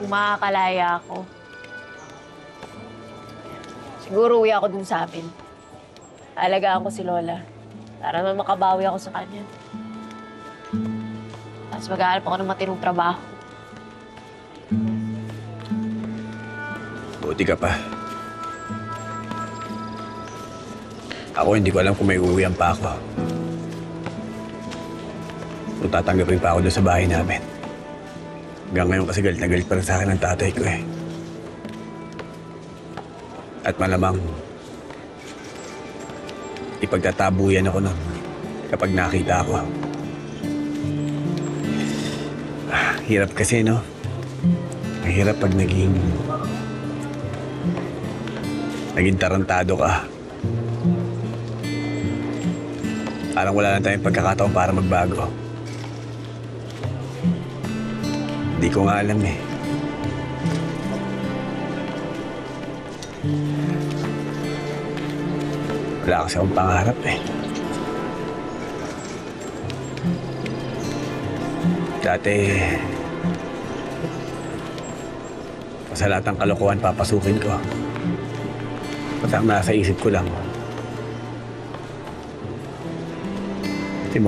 Kung makakalaya ako, siguro uwi ako dun sa amin. Alagaan ko si Lola para naman makabawi ako sa kanya. Tapos maghahanap ako ng matinong trabaho. Buti ka pa. Ako hindi ko alam kung may uuwihan pa ako. Kung tatanggapin pa ako doon sa bahay namin. Hanggang ngayon kasi galit na galit pa rin sa akin ng tatay ko eh. At malamang ipagtatabuyan ako nun kapag nakita ako. Ah, hirap kasi no? Ang hirap pag naging naging tarantado ka. Parang wala na tayong pagkakataon para magbago. Hindi ko nga alam eh. Wala kasi akong pangarap eh. Dati, sa lahat ng kalokohan papasukin ko. Basta ang nasa isip ko lang, si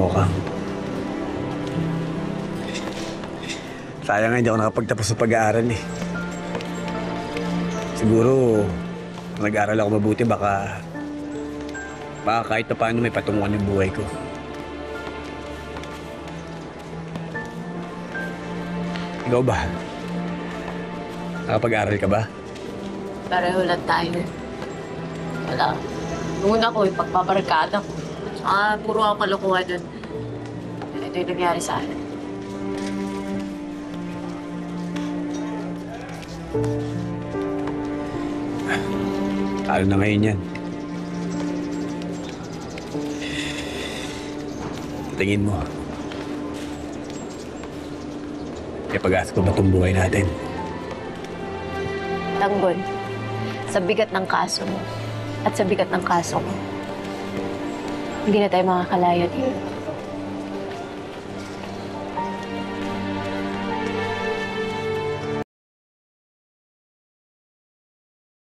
Sayang nga hindi ako nakapagtapos sa pag-aaral eh. Siguro, nag-aaral ako mabuti, baka, baka kahit pa paano may patunguhan yung buhay ko. Ikaw ba? Nakapag-aaral ka ba? Pareho lang tayo. Wala. Noon ako, ipagpaparkada ko. Ah, puro ako kalokohan dun. Ito yung nangyari sa akin. Talo na ngayon yan. Tingin mo. Kapag-asa ko ba itong buhay natin? Tanggol, sa bigat ng kaso mo at sa bigat ng kaso mo, hindi na tayo makakalaya dito.